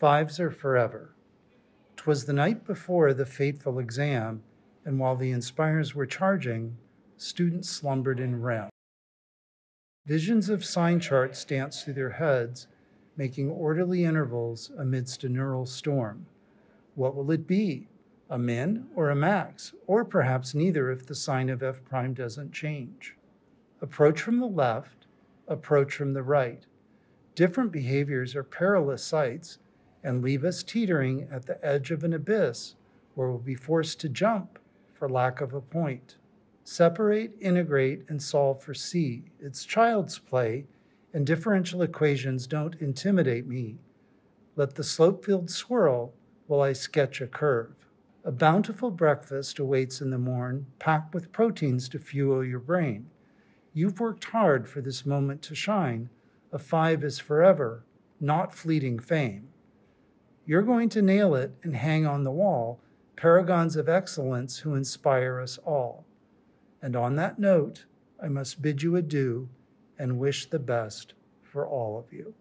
Fives are forever. 'Twas the night before the fateful exam, and while the Nspires were charging, students slumbered in REM. Visions of sign charts danced through their heads, making orderly intervals amidst a neural storm. What will it be? A min or a max, or perhaps neither if the sign of f prime doesn't change. Approach from the left, approach from the right. Different behaviors are perilous sights and leave us teetering at the edge of an abyss where we'll be forced to jump for lack of a point. Separate, integrate, and solve for C. It's child's play, and differential equations don't intimidate me. Let the slope field swirl while I sketch a curve. A bountiful breakfast awaits in the morn, packed with proteins to fuel your brain. You've worked hard for this moment to shine. A five is forever, not fleeting fame. You're going to nail it and hang on the wall, paragons of excellence who inspire us all. And on that note, I must bid you adieu and wish the best for all of you.